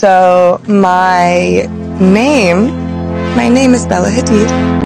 So my name, my name is Bella Hadid.